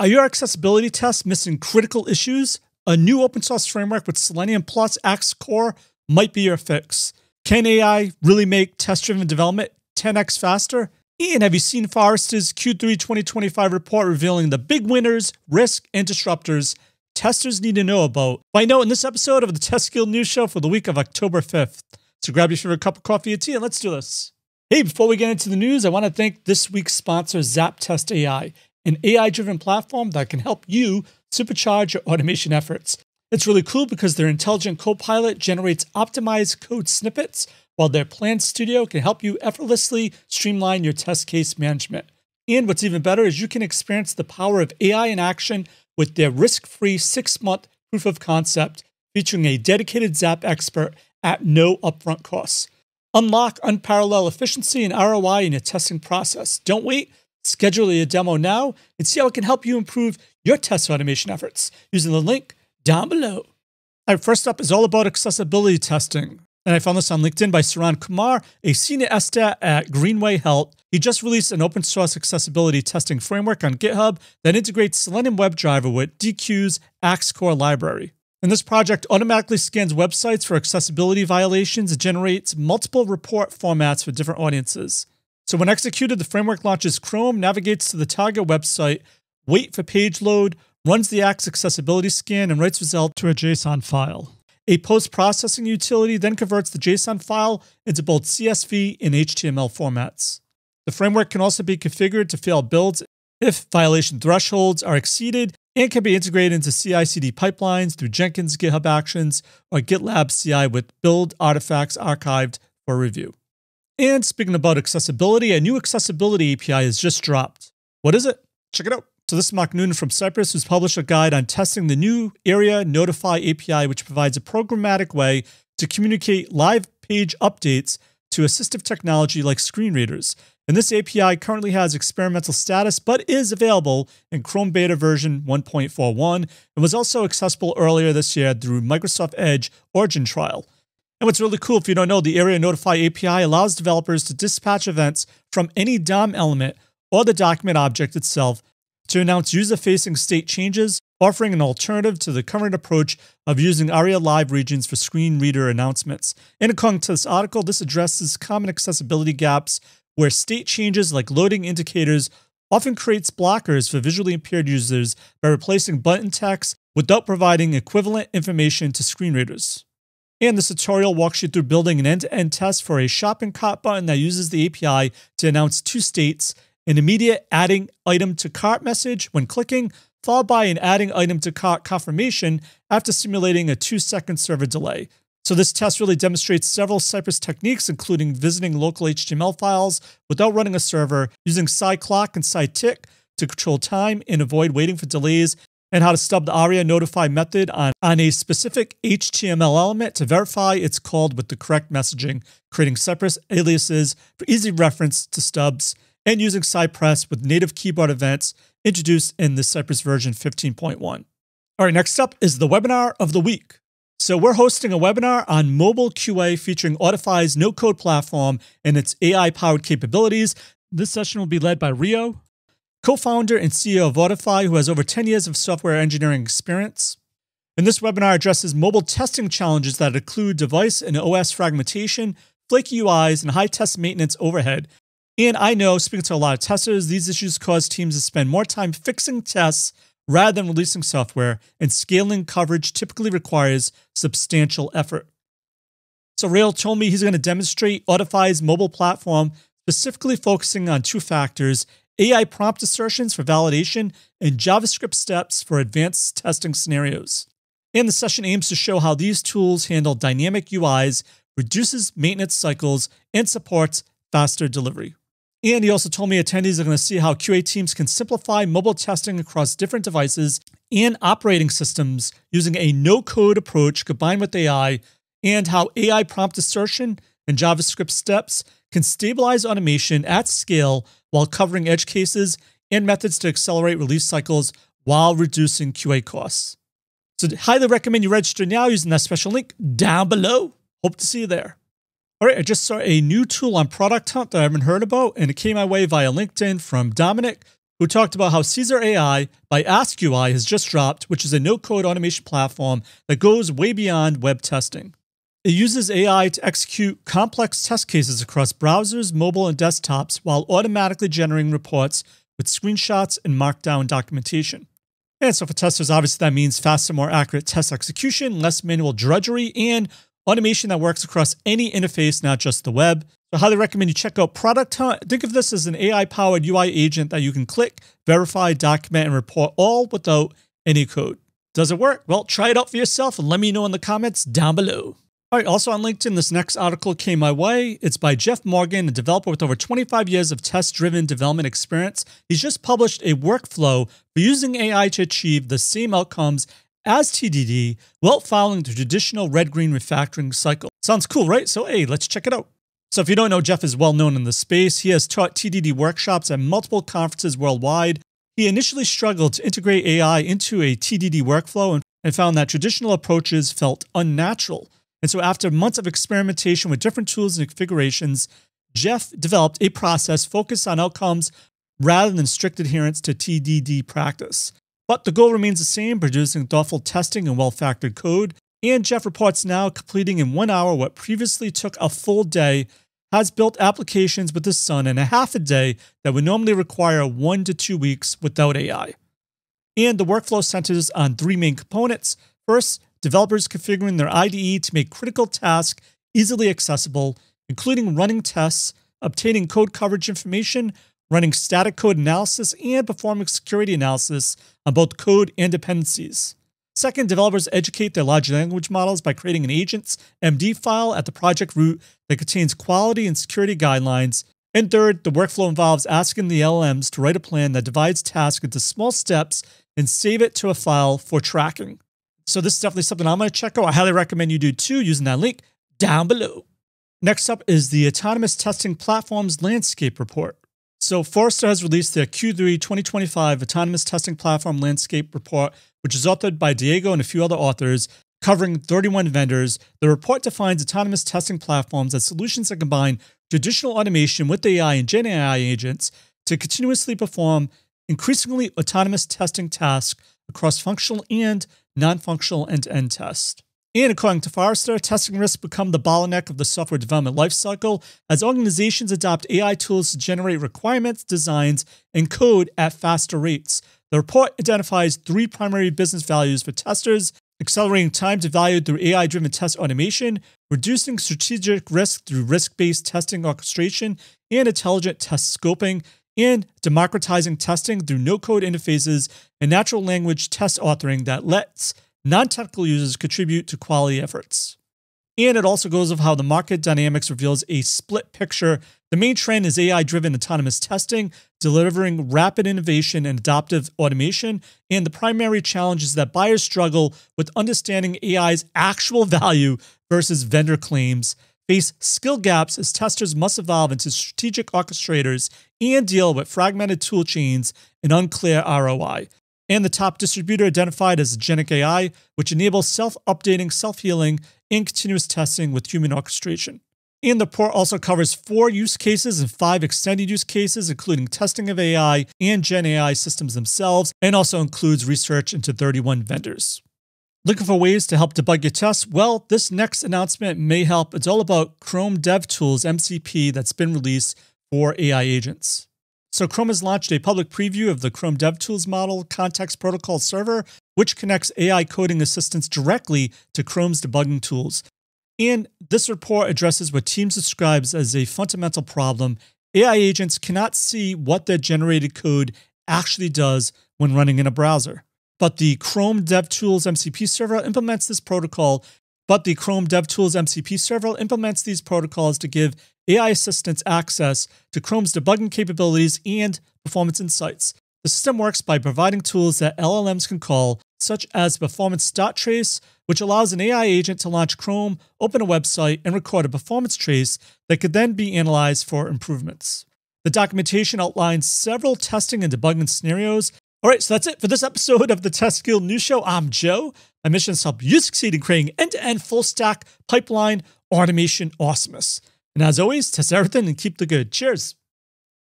Are your accessibility tests missing critical issues? A new open source framework with Selenium Plus Axe Core might be your fix. Can AI really make test driven development 10x faster? Ian, have you seen Forrester's Q3 2025 report revealing the big winners, risk, and disruptors testers need to know about? Find out in this episode of the Test Guild News Show for the week of October 5th. So grab your favorite cup of coffee or tea and let's do this. Hey, before we get into the news, I want to thank this week's sponsor, Zaptest AI an AI driven platform that can help you supercharge your automation efforts. It's really cool because their intelligent copilot generates optimized code snippets, while their Plan Studio can help you effortlessly streamline your test case management. And what's even better is you can experience the power of AI in action with their risk free six month proof of concept featuring a dedicated Zap expert at no upfront costs. Unlock unparalleled efficiency and ROI in your testing process. Don't wait. Schedule a demo now and see how it can help you improve your test automation efforts using the link down below. All right, first up is all about accessibility testing. And I found this on LinkedIn by Saran Kumar, a senior SDET at Greenway Health. He just released an open source accessibility testing framework on GitHub that integrates Selenium WebDriver with Deque's Axe Core library. And this project automatically scans websites for accessibility violations and generates multiple report formats for different audiences. So when executed, the framework launches Chrome, navigates to the target website, wait for page load, runs the Axe accessibility scan, and writes result to a JSON file. A post-processing utility then converts the JSON file into both CSV and HTML formats. The framework can also be configured to fail builds if violation thresholds are exceeded and can be integrated into CI/CD pipelines through Jenkins GitHub Actions or GitLab CI with build artifacts archived for review. And speaking about accessibility, a new accessibility API has just dropped. What is it? Check it out. So this is Mark Noonan from Cypress, who's published a guide on testing the new ARIA Notify API, which provides a programmatic way to communicate live page updates to assistive technology like screen readers. And this API currently has experimental status, but is available in Chrome Beta version 1.41 and was also accessible earlier this year through Microsoft Edge Origin Trial. And what's really cool, if you don't know, the ARIA Notify API allows developers to dispatch events from any DOM element or the document object itself to announce user-facing state changes, offering an alternative to the current approach of using ARIA Live regions for screen reader announcements. And according to this article, this addresses common accessibility gaps where state changes like loading indicators often creates blockers for visually impaired users by replacing button text without providing equivalent information to screen readers. And this tutorial walks you through building an end-to-end test for a shopping cart button that uses the API to announce two states, an immediate adding item to cart message when clicking, followed by an adding item to cart confirmation after simulating a two-second server delay. So this test really demonstrates several Cypress techniques, including visiting local HTML files without running a server, using clock and tick to control time and avoid waiting for delays, and how to stub the ARIA notify method on, on a specific HTML element to verify it's called with the correct messaging, creating Cypress aliases for easy reference to stubs, and using Cypress with native keyboard events introduced in the Cypress version 15.1. All right, next up is the webinar of the week. So we're hosting a webinar on mobile QA featuring Autify's no-code platform and its AI-powered capabilities. This session will be led by Ryo, co-founder and CEO of Autify, who has over 10 years of software engineering experience. And this webinar addresses mobile testing challenges that include device and OS fragmentation, flaky UIs, and high test maintenance overhead. And I know, speaking to a lot of testers, these issues cause teams to spend more time fixing tests rather than releasing software, and scaling coverage typically requires substantial effort. So Rail told me he's going to demonstrate Autify's mobile platform, specifically focusing on two factors AI prompt assertions for validation, and JavaScript steps for advanced testing scenarios. And the session aims to show how these tools handle dynamic UIs, reduces maintenance cycles, and supports faster delivery. And he also told me attendees are going to see how QA teams can simplify mobile testing across different devices and operating systems using a no code approach combined with AI, and how AI prompt assertion and JavaScript steps can stabilize automation at scale while covering edge cases and methods to accelerate release cycles while reducing QA costs. So highly recommend you register now using that special link down below. Hope to see you there. All right, I just saw a new tool on Product Hunt that I haven't heard about, and it came my way via LinkedIn from Dominic, who talked about how Caesar AI by AskUI has just dropped, which is a no code automation platform that goes way beyond web testing. It uses AI to execute complex test cases across browsers, mobile, and desktops while automatically generating reports with screenshots and markdown documentation. And so for testers, obviously that means faster, more accurate test execution, less manual drudgery, and automation that works across any interface, not just the web. So I highly recommend you check out Product Hunt. Think of this as an AI-powered UI agent that you can click, verify, document, and report all without any code. Does it work? Well, try it out for yourself and let me know in the comments down below. All right, also on LinkedIn, this next article came my way. It's by Jeff Morgan, a developer with over 25 years of test driven development experience. He's just published a workflow for using AI to achieve the same outcomes as TDD while following the traditional red green refactoring cycle. Sounds cool, right? So, hey, let's check it out. So, if you don't know, Jeff is well known in the space. He has taught TDD workshops at multiple conferences worldwide. He initially struggled to integrate AI into a TDD workflow and, and found that traditional approaches felt unnatural. And so, after months of experimentation with different tools and configurations, Jeff developed a process focused on outcomes rather than strict adherence to TDD practice. But the goal remains the same producing thoughtful testing and well factored code. And Jeff reports now completing in one hour what previously took a full day, has built applications with the sun in a half a day that would normally require one to two weeks without AI. And the workflow centers on three main components. First, developers configuring their IDE to make critical tasks easily accessible, including running tests, obtaining code coverage information, running static code analysis, and performing security analysis on both code and dependencies. Second, developers educate their large language models by creating an agent's MD file at the project root that contains quality and security guidelines. And third, the workflow involves asking the LLMs to write a plan that divides tasks into small steps and save it to a file for tracking. So this is definitely something I'm going to check out. I highly recommend you do too using that link down below. Next up is the Autonomous Testing Platforms Landscape Report. So Forrester has released their Q3 2025 Autonomous Testing Platform Landscape Report, which is authored by Diego and a few other authors, covering 31 vendors. The report defines autonomous testing platforms as solutions that combine traditional automation with AI and Gen AI agents to continuously perform increasingly autonomous testing tasks across functional and non-functional end-to-end tests. And according to Forrester, testing risks become the bottleneck of the software development lifecycle as organizations adopt AI tools to generate requirements, designs, and code at faster rates. The report identifies three primary business values for testers accelerating time to value through AI driven test automation, reducing strategic risk through risk based testing orchestration and intelligent test scoping, and democratizing testing through no code interfaces and natural language test authoring that lets non technical users contribute to quality efforts. And it also goes of how the market dynamics reveals a split picture. The main trend is AI driven autonomous testing, delivering rapid innovation and adaptive automation. And the primary challenge is that buyers struggle with understanding AI's actual value versus vendor claims face skill gaps as testers must evolve into strategic orchestrators and deal with fragmented tool chains and unclear ROI. And the top distributor identified as Agentic AI, which enables self updating, self healing, and continuous testing with human orchestration. And the report also covers four use cases and five extended use cases, including testing of AI and Gen AI systems themselves, and also includes research into 31 vendors. Looking for ways to help debug your tests? Well, this next announcement may help. It's all about Chrome DevTools MCP that's been released for AI agents. So Chrome has launched a public preview of the Chrome DevTools model context protocol server, which connects AI coding assistance directly to Chrome's debugging tools. And this report addresses what Teams describes as a fundamental problem. AI agents cannot see what their generated code actually does when running in a browser. But the Chrome DevTools MCP server implements this protocol. But the Chrome DevTools MCP server implements these protocols to give AI assistants access to Chrome's debugging capabilities and performance insights. The system works by providing tools that LLMs can call, such as performance.trace, which allows an AI agent to launch Chrome, open a website, and record a performance trace that could then be analyzed for improvements. The documentation outlines several testing and debugging scenarios all right, so that's it for this episode of the Test Guild News Show. I'm Joe. My mission is to help you succeed in creating end-to-end full stack pipeline automation awesomeness. And as always, test everything and keep the good. Cheers.